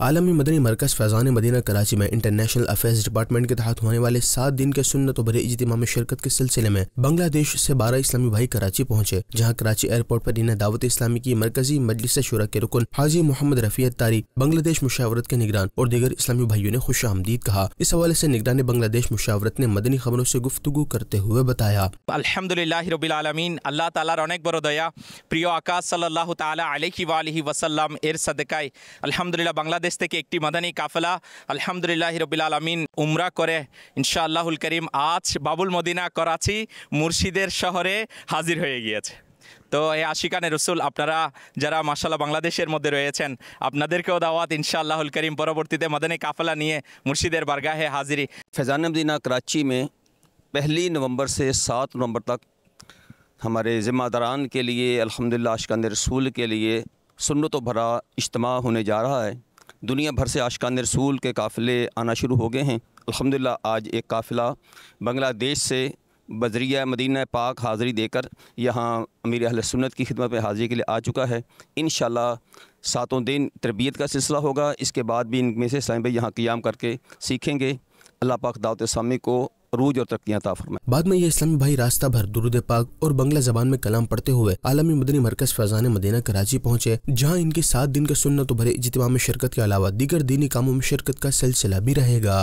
आलमी मदनी मरकज़ फैज़ान मदीना कराची में international affairs department के तहत होने वाले सात दिन के सुन्नत भरे इजतम में शिरकत के सिलसिले में बांग्लादेश से बारह इस्लामी भाई कराची पहुँचे, जहाँ कराची एयरपोर्ट पर इन्हें दावत इस्लामी की मरकजी मजलिस शुरा के रुकन हाजी मोहम्मद रफियत तारी, बांग्लादेश मुशावरत के निगरान और दीगर इस्लामी भाइयों ने खुश आमदीद कहा। इस हवाले ऐसी निगरान बांग्लादेश मुशावरत ने मदनी खबरों से गुफ्तु करते हुए बताया। अल्लाह प्रियो आकाश बांग्लादेश বাংলাদেশ থেকে একটি মাদানী কাফেলা আলহামদুলিল্লাহ রবিল আলমিন উমরা করে ইনশাআল্লাহুল করিম আজ বাবুল মদিনা করাচি মুর্শিদের শহরে হাজির হয়ে গিয়েছে তো এই আশিকানে রসুল আপনারা যারা মাসাল্লাহ বাংলাদেশের মধ্যে রয়েছেন আপনাদেরকেও দাওয়াত ইনশাআল্লাহুল করিম পরবর্তীতে মাদানী কাফেলা নিয়ে মুর্শিদের বারগাহে হাজিরি फैज़ान मदीना कराची में पहली नवंबर से सात नवंबर तक हमारे ज़िम्मेदारान के लिए अल्हम्दुलिल्लाह आशकान रसूल के लिए सुन्नत भरा इज्तम होने जा रहा है दुनिया भर से आशकान रसूल के काफ़िले आना शुरू हो गए हैं। अल्हम्दुलिल्लाह, आज एक काफ़िला बंग्लादेश से बजरिया मदीना पाक हाज़िरी देकर यहाँ अमीर अहल सुन्नत की खिदमत में हाज़िरी के लिए आ चुका है। इन सातों दिन तरबियत का सिलसिला होगा। इसके बाद भी इनमें से साहिब यहाँ क्याम करके सीखेंगे। अल्लाह पाक दावत सामी को रूज और तरक्या फरमाए। बाद में ये इस्लामी भाई रास्ता भर दुरुद पाक और बंगला जबान में कलाम पढ़ते हुए आलमी मदनी मरकज फैजान मदीना कराची पहुँचे, जहाँ इनके सात दिन के सुन्नत भरे इजतम में शिरकत के अलावा दीगर दीनी कामों में शिरकत का सिलसिला भी रहेगा।